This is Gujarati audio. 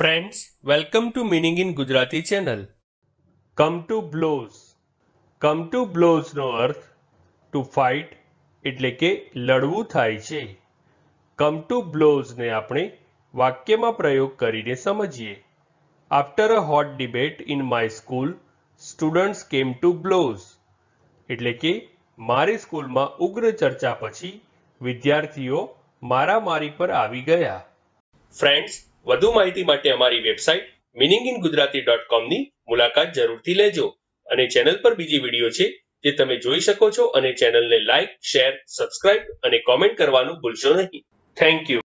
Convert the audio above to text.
Friends welcome to meaning in Gujarati channel come to blows come to બ્લોઝનો અર્થ ટુ ફાઇટ એટલે કે લડવું થાય છે. કમ ટુ બ્લોઝને આપણે વાક્યમાં પ્રયોગ કરીને સમજીએ. After a hot debate in my school students came to blows એટલે કે મારી સ્કૂલમાં ઉગ્ર ચર્ચા પછી વિદ્યાર્થીઓ મારામારી પર આવી ગયા. ફ્રેન્ડ્સ વધુ માહિતી માટે અમારી website meaning in Gujarati dot કોમની મુલાકાત જરૂરથી લેજો અને ચેનલ પર બીજી વીડિયો છે જે તમે જોઈ શકો છો અને ચેનલને લાઇક, શેર, સબસ્ક્રાઇબ અને કોમેન્ટ કરવાનું ભૂલશો નહીં. Thank you